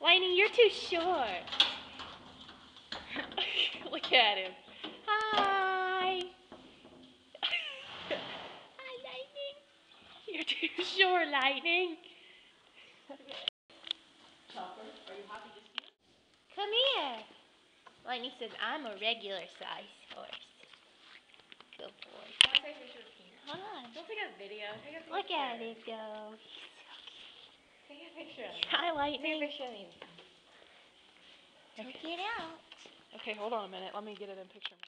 Lightning, you're too short. Look at him. Hi. Hi, Lightning. You're too short, Lightning. Chopper, are you happy to see us? Come here. Lightning says, I'm a regular size horse. Good boy. Want to take a picture of Peanut? Hold on. Don't take a video. Take a. Look at it go. Take a picture of me. Hi, Take Lightning. picture of me. Check it out. Okay, hold on a minute. Let me get it in picture.